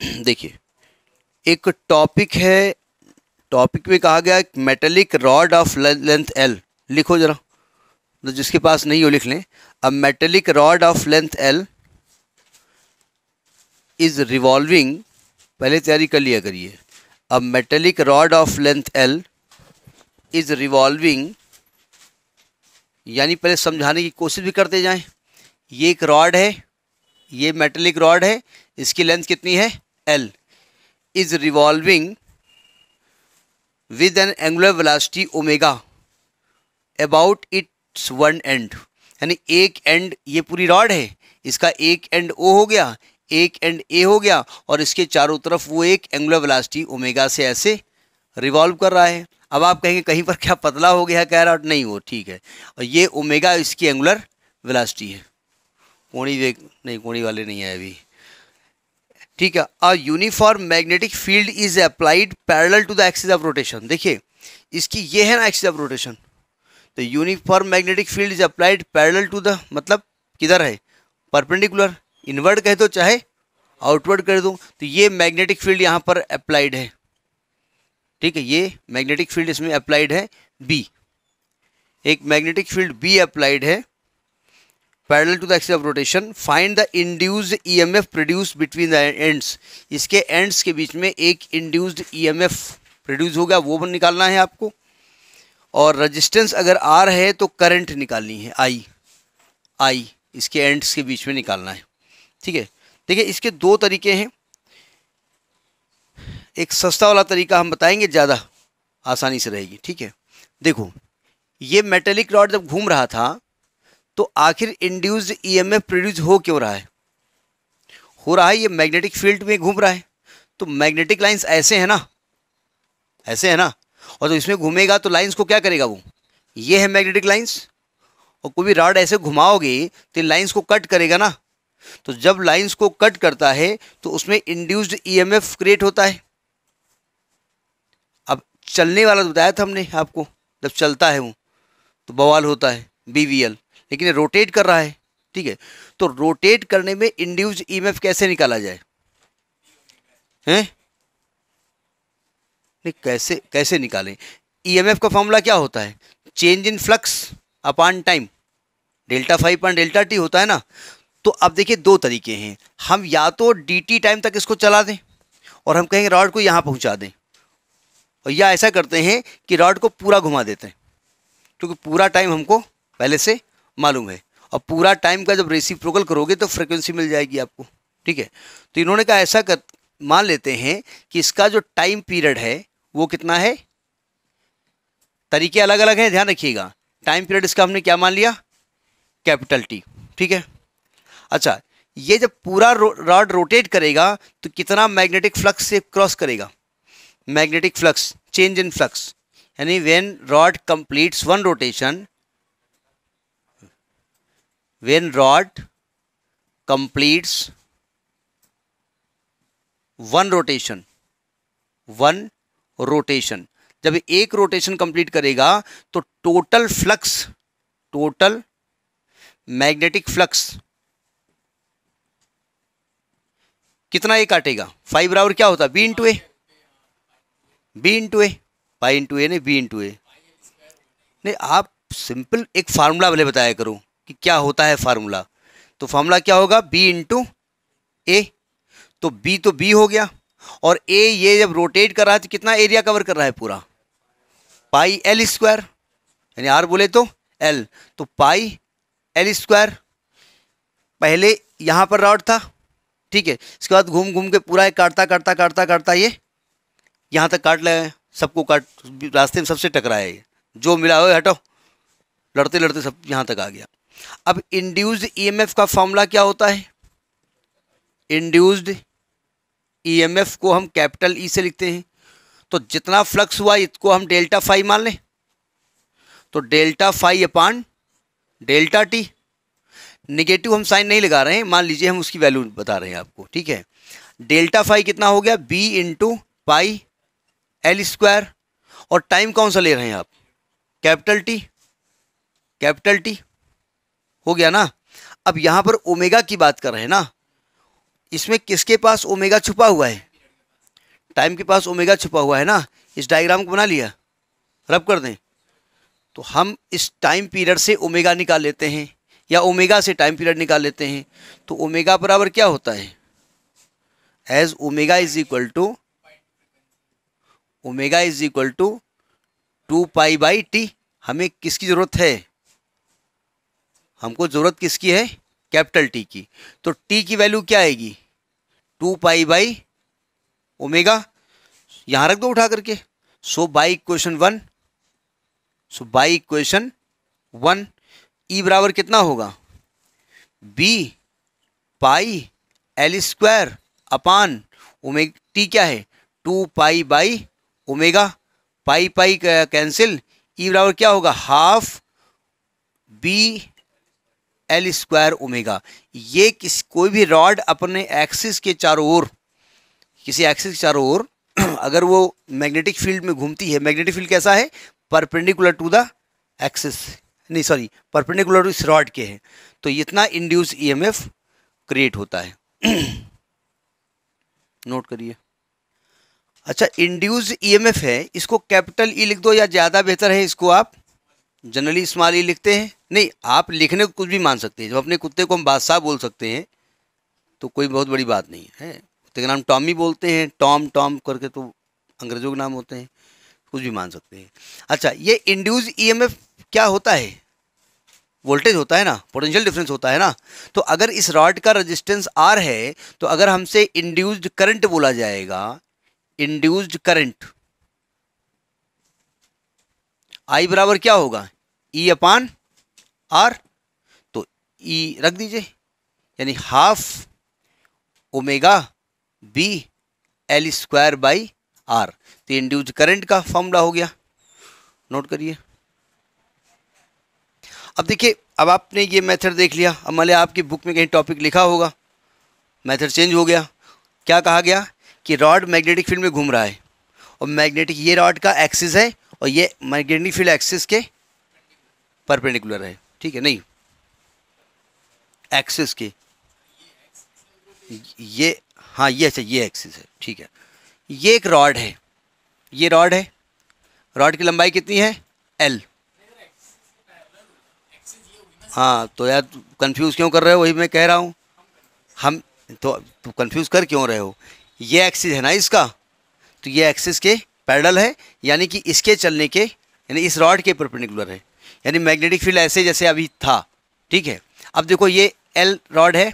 देखिए, एक टॉपिक है टॉपिक में कहा गया metallic rod of length L लिखो जरा। तो जिसके पास नहीं हो लिख लें। अब metallic rod of length L is revolving पहले तैयारी कर लिया करिए। अब metallic rod of length L is revolving यानी पहले समझाने की कोशिश भी करते जाएँ। ये एक रॉड है, ये मेटेलिक रॉड है, इसकी लेंथ कितनी है? L is revolving with an angular velocity omega about its one end यानी एक एंड ये पूरी रॉड है। इसका एक एंड ओ हो गया, एक एंड ए हो गया और इसके चारों तरफ़ वो एक एंगुलर वेलोसिटी ओमेगा से ऐसे रिवॉल्व कर रहा है। अब आप कहेंगे कहीं पर क्या पतला हो गया, कह रहा है नहीं, वो ठीक है। और ये ओमेगा इसकी एंगुलर वेलोसिटी है। कोणी देख, नहीं, कोणी वाले नहीं है अभी। ठीक है a uniform magnetic field is applied parallel to the axis of rotation देखिए, इसकी ये है ना एक्सिस ऑफ़ रोटेशन तो uniform magnetic field is applied parallel to the मतलब किधर है? परपेंडिकुलर इनवर्ड कह दो चाहे आउटवर्ड कर दो। तो ये मैग्नेटिक फ़ील्ड यहाँ पर अप्लाइड है। ठीक है, ये मैग्नेटिक फ़ील्ड इसमें अप्लाइड है बी एक मैग्नेटिक फ़ील्ड बी अप्लाइड है। Parallel to the axis of rotation find the induced EMF produce between the ends इसके एंड्स के बीच में एक इंड्यूस्ड ईएमएफ प्रोड्यूस होगा, वो निकालना है आपको। और रजिस्टेंस अगर आर है तो करंट निकालनी है आई आई इसके एंड्स के बीच में निकालना है। ठीक है? देखिए, इसके दो तरीके हैं। एक सस्ता वाला तरीका हम बताएँगे, ज़्यादा आसानी से रहेगी। ठीक है? देखो, ये मेटेलिक रॉड जब घूम रहा था तो आखिर इंड्यूस्ड ईएमएफ प्रोड्यूस हो क्यों रहा है? हो रहा है ये मैग्नेटिक फ़ील्ड में घूम रहा है। तो मैग्नेटिक लाइंस ऐसे है ना, ऐसे है ना, और तो इसमें घूमेगा तो लाइंस को क्या करेगा वो? ये है मैग्नेटिक लाइंस और कोई भी रॉड ऐसे घुमाओगे तो लाइंस को कट करेगा ना। तो जब लाइंस को कट करता है तो उसमें इंड्यूस्ड ईएमएफ क्रिएट होता है। अब चलने वाला तो बताया था हमने आपको, जब चलता है वो तो बवाल होता है बीवीएल लेकिन ये रोटेट कर रहा है, ठीक है? तो रोटेट करने में इंड्यूज ईएमएफ कैसे निकाला जाए? हैं? नहीं, कैसे कैसे निकालें? ईएमएफ का फॉर्मूला क्या होता है? Change in flux upon time delta phi point delta T होता है ना? तो अब देखिए दो तरीके हैं। हम या तो डी टी टाइम तक इसको चला दें और हम कहेंगे रॉड को यहाँ पहुँचा दें। और या ऐसा करते हैं कि रॉड को पूरा घुमा देते हैं, क्योंकि पूरा टाइम हमको पहले से मालूम है। और पूरा टाइम का जब रेसिप्रोकल करोगे तो फ्रिक्वेंसी मिल जाएगी आपको, ठीक है? तो इन्होंने कहा ऐसा कर, मान लेते हैं कि इसका जो टाइम पीरियड है, वो कितना है? तरीके अलग अलग हैं, ध्यान रखिएगा। टाइम पीरियड इसका हमने क्या मान लिया? कैपिटल टी ठीक है? अच्छा ये जब पूरा रॉड रोटेट करेगा तो कितना मैग्नेटिक फ्लक्स से क्रॉस करेगा? Magnetic flux change in flux यानी when rod completes one rotation when rod completes one rotation one rotation. जब एक रोटेशन कंप्लीट करेगा तो total flux total magnetic flux कितना ए काटेगा? फाइव बराबर क्या होता? है B into A B into A pi into A नहीं बी इंटू ए नहीं, आप सिंपल एक फार्मूला भले बताया करो। कि क्या होता है फार्मूला? तो फार्मूला क्या होगा? बी इंटू ए तो बी तो बी हो गया। और ए ये जब रोटेट कर रहा है तो कितना एरिया कवर कर रहा है पूरा? पाई एल स्क्वायर यानी आर बोले तो एल तो पाई एल स्क्वायर पहले यहाँ पर रॉड था। ठीक है? इसके बाद घूम घूम के पूरा काटता काटता काटता काटता ये। यहाँ तक काट ले सबको काट, रास्ते में सबसे टकराया ये। जो मिला हो, हटो। लड़ते लड़ते सब यहाँ तक आ गया। अब इंड्यूस्ड ईएमएफ का फॉर्मूला क्या होता है? इंड्यूस्ड ईएमएफ को हम कैपिटल ई e से लिखते हैं। तो जितना फ्लक्स हुआ, इसको हम डेल्टा फाइव मान लें। तो delta phi upon delta T negative हम साइन नहीं लगा रहे हैं। मान लीजिए हम उसकी वैल्यू बता रहे हैं आपको, ठीक है? डेल्टा फाइव कितना हो गया? B into pi L square और टाइम कौन सा ले रहे हैं आप? कैपिटल टी कैपिटल टी हो गया ना? अब यहाँ पर ओमेगा की बात कर रहे हैं ना? इसमें किसके पास ओमेगा छुपा हुआ है? टाइम के पास ओमेगा छुपा हुआ है ना? इस डायग्राम को बना लिया। रब कर दें। तो हम इस टाइम पीरियड से ओमेगा निकाल लेते हैं, या ओमेगा से टाइम पीरियड निकाल लेते हैं तो ओमेगा बराबर क्या होता है? As omega is equal to omega is equal to two pi by T हमें किसकी ज़रूरत है? हमको ज़रूरत किसकी है? कैपिटल टी की। तो टी की वैल्यू क्या आएगी? Two pi by omega. यहाँ रख दो उठा करके। So by equation one so by equation one E बराबर कितना होगा? B pi L square upon omega T क्या है? Two pi by omega. Pi pi cancel E बराबर क्या होगा? Half B L square omega ये किस, कोई भी रॉड अपने एक्सिस के चारों ओर, किसी एक्सिस के चारों ओर, अगर वो मैग्नेटिक फ़ील्ड में घूमती है मैग्नेटिक फ़ील्ड कैसा है? परपेंडिकुलर टू द एक्सिस नहीं सॉरी परपेंडिकुलर टू इस रॉड के है। तो इतना इंड्यूस ईएमएफ क्रिएट होता है। नोट करिए। अच्छा इंड्यूस ईएमएफ है, इसको कैपिटल ई e लिख दो या ज़्यादा बेहतर है इसको आप? जनरली ई लिखते हैं। नहीं, आप लिखने को कुछ भी मान सकते हैं। जब अपने कुत्ते को हम बादशाह बोल सकते हैं तो कोई बहुत बड़ी बात नहीं है। कुत्ते का नाम टॉमी बोलते हैं। टॉम टॉम करके तो अंग्रेज़ों के नाम होते हैं। कुछ भी मान सकते हैं। अच्छा ये इंड्यूस ईएमएफ क्या होता है? वोल्टेज होता है ना? पोटेंशियल डिफरेंस होता है ना? तो अगर इस रॉड का रेजिस्टेंस आर है तो अगर हमसे इंड्यूस्ड करंट बोला जाएगा इंड्यूस्ड करंट आई बराबर क्या होगा? ई अपान आर तो ई e रख दीजिए, यानी half omega B L square by R तो इंड्यूज करंट का फॉर्मूला हो गया। नोट करिए। अब देखिए, अब आपने ये मेथड देख लिया। अब मान लिया आपकी बुक में कहीं टॉपिक लिखा होगा। मेथड चेंज हो गया। क्या कहा गया? कि रॉड मैग्नेटिक फ़ील्ड में घूम रहा है। और मैग्नेटिक ये रॉड का एक्सिस है, और ये मैग्नेटिक फ़ील्ड एक्सिस के परपेंडिकुलर है। ठीक है नहीं। एक्सिस के। ये हाँ ये अच्छा ये एक्सिस है। ठीक है। ये एक रॉड है। ये रॉड है। रॉड की लंबाई कितनी है? एल हाँ तो यार कंफ्यूज क्यों कर रहे हो? वही मैं कह रहा हूँ। हम तो, कंफ्यूज कर क्यों रहे हो? ये एक्सिस है ना इसका? तो ये एक्सिस के पैडल है यानी कि इसके चलने के यानी इस रॉड के परपेंडिकुलर है। यानी मैग्नेटिक फ़ील्ड ऐसे जैसे अभी था, ठीक है? अब देखो ये एल रॉड है।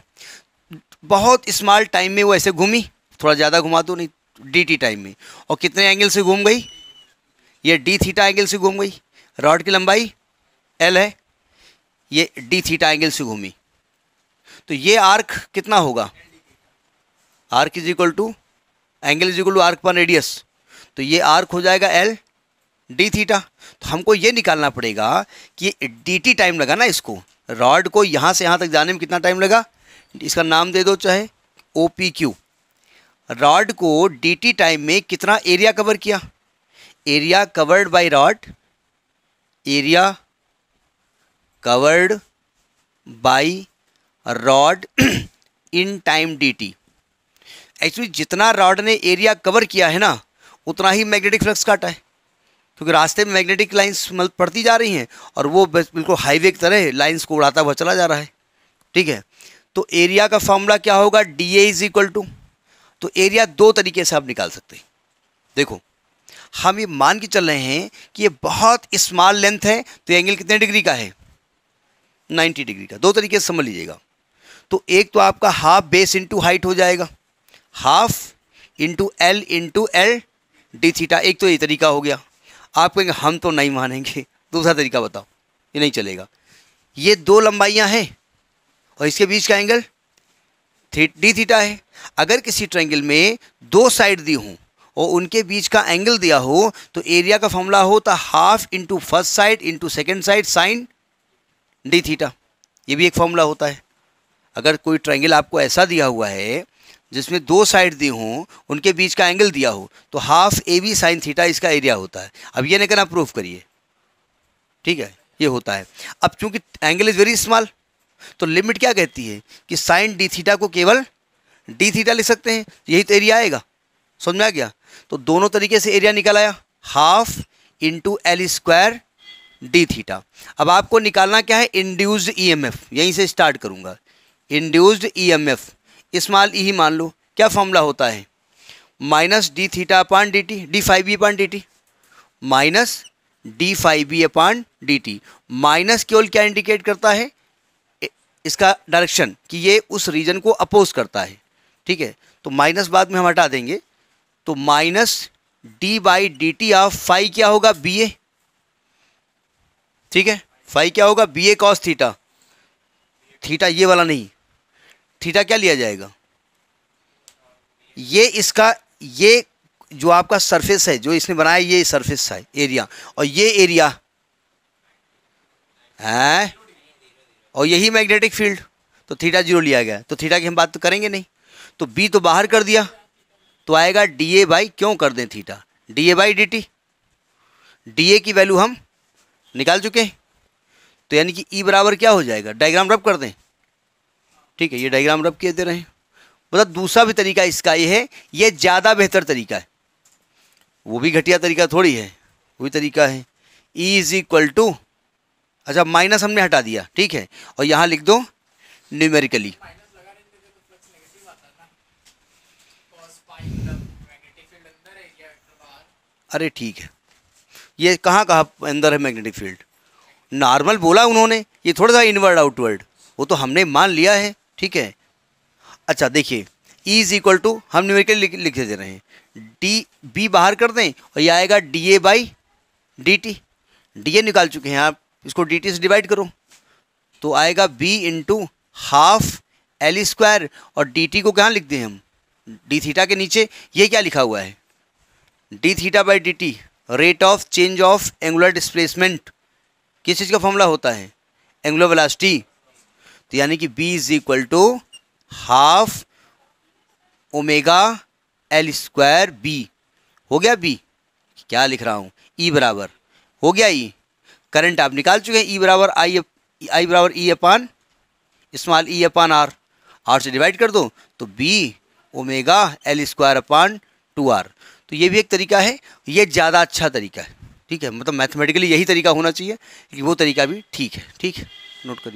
बहुत स्मॉल टाइम में वो ऐसे घूमी, थोड़ा ज़्यादा घुमा दो नहीं डी टी टाइम में। और कितने एंगल से घूम गई? ये डी थीटा एंगल से घूम गई। रॉड की लंबाई एल है। ये डी थीटा एंगल से घूमी। तो ये आर्क कितना होगा? Arc is equal to angle is equal to arc पर रेडियस तो ये आर्क हो जाएगा एल डी थीटा। तो हमको ये निकालना पड़ेगा कि डी टी टाइम लगा ना इसको। रॉड को यहाँ से यहाँ तक जाने में कितना टाइम लगा? इसका नाम दे दो चाहे। ओ पी क्यू रॉड को डी टी टाइम में कितना एरिया कवर किया? Area covered by rod. Area covered by rod in time D T. Actually जितना रॉड ने एरिया कवर किया है ना, उतना ही मैग्नेटिक फ्लक्स काटा है। क्योंकि रास्ते में मैग्नेटिक लाइंस पड़ती जा रही हैं और वो बिल्कुल हाईवे की तरह लाइंस को उड़ाता हुआ चला जा रहा है। ठीक है? तो एरिया का फॉर्मूला क्या होगा? D A is equal to. तो एरिया दो तरीके से आप निकाल सकते हैं। देखो, हम ये मान के चल रहे हैं कि ये बहुत स्मॉल लेंथ है तो एंगल कितने डिग्री का है? 90 डिग्री का। दो तरीके से समझ लीजिएगा। तो एक तो आपका हाफ़ बेस इंटू हाइट हो जाएगा। Half into L into L D theta एक तो ये तरीका हो गया। आप कहेंगे, हम तो नहीं मानेंगे। दूसरा तरीका बताओ, ये नहीं चलेगा। ये दो लंबाइयाँ हैं और इसके बीच का एंगल थी डी थीटा है। अगर किसी ट्रायंगल में दो साइड दी हों और उनके बीच का एंगल दिया हो तो एरिया का फॉर्मूला हो तो half into first side into second side sine D theta ये भी एक फॉर्मूला होता है। अगर कोई ट्रायंगल आपको ऐसा दिया हुआ है जिसमें दो साइड दी हों, उनके बीच का एंगल दिया हो तो half A B sine theta इसका एरिया होता है। अब ये नहीं करना प्रूफ करिए। ठीक है? ये होता है। अब चूँकि एंगल इज़ वेरी स्मॉल तो लिमिट क्या कहती है? कि साइन डी थीटा को केवल डी थीटा लिख सकते हैं, यही तो एरिया आएगा। समझ में आ गया? तो दोनों तरीके से एरिया निकल आया। Half into L square D theta अब आपको निकालना क्या है? इंड्यूस्ड ईएमएफ यहीं से स्टार्ट करूँगा। इंड्यूस्ड ईएमएफ स्मॉल ई मान लो, क्या फॉर्मूला होता है? Minus D theta upon D T, D phi B upon D T. Minus D phi B upon D T. Minus केवल क्या इंडिकेट करता है? इसका डायरेक्शन कि ये उस रीजन को अपोज करता है। ठीक है? तो माइनस बाद में हम हटा देंगे। तो minus D by D T of phi क्या होगा? B A. ठीक है? फाइव क्या होगा? B A cos theta. Theta ये वाला नहीं। थीटा क्या लिया जाएगा? ये इसका, ये जो आपका सरफेस है, जो इसने बनाया, ये सरफेस है, एरिया। और ये एरिया है, और यही मैग्नेटिक फ़ील्ड। तो थीटा ज़ीरो लिया गया। तो थीटा की हम बात तो करेंगे नहीं। तो बी तो बाहर कर दिया। तो आएगा डी ए बाई क्यों कर दें theta? D A by D T D A की वैल्यू हम निकाल चुके हैं। तो यानी कि ई e बराबर क्या हो जाएगा? डायग्राम रब कर दें। ठीक है, ये डायग्राम रब किए दे रहे हैं। मतलब दूसरा भी तरीका इसका ये है, ये ज़्यादा बेहतर तरीका है। वो भी घटिया तरीका थोड़ी है वही तरीका है। ई इज़ इक्वल टू अच्छा माइनस हमने हटा दिया, ठीक है। और यहाँ लिख दो न्यूमेरिकली अरे ठीक है। ये कहाँ कहाँ अंदर है मैग्नेटिक फ़ील्ड नॉर्मल बोला उन्होंने, ये थोड़ा सा इनवर्ड आउटवर्ड वो तो हमने मान लिया है। ठीक है? अच्छा देखिए इज़ इक्वल टू हम न्यूमेरिकल लिख लिख दे रहे हैं। डी बी बाहर कर दें और ये आएगा D A by D T D A निकाल चुके हैं आप, इसको डी टी से डिवाइड करो। तो आएगा B into half L square और डी टी को कहाँ लिख दें हम? डी थीटा के नीचे। ये क्या लिखा हुआ है? D theta by D T rate of change of angular displacement किस चीज़ का फॉर्मूला होता है? एंगुलर वेलासिटी तो यानी कि B is equal to half omega L square B हो गया बी क्या लिख रहा हूँ? ई e बराबर। हो गया ई e. करंट आप निकाल चुके हैं ई e बराबर आई आई बराबर E upon small E upon R R से डिवाइड कर दो तो B omega L square upon two R तो ये भी एक तरीका है, ये ज़्यादा अच्छा तरीका है। ठीक है? मतलब मैथमेटिकली यही तरीका होना चाहिए कि वो तरीका भी ठीक है। ठीक? है नोट करिए।